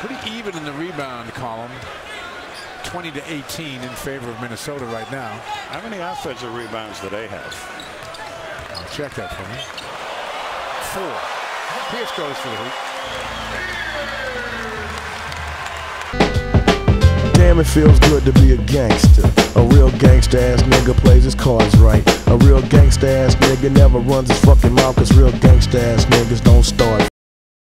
Pretty even in the rebound column. 20 to 18 in favor of Minnesota right now. How many offensive rebounds do they have? I'll check that for me. Four. Pierce goes for the hoop. Damn, it feels good to be a gangster. A real gangster ass nigga plays his cards right. A real gangster ass nigga never runs his fucking mouth, cause real gangster ass niggas don't start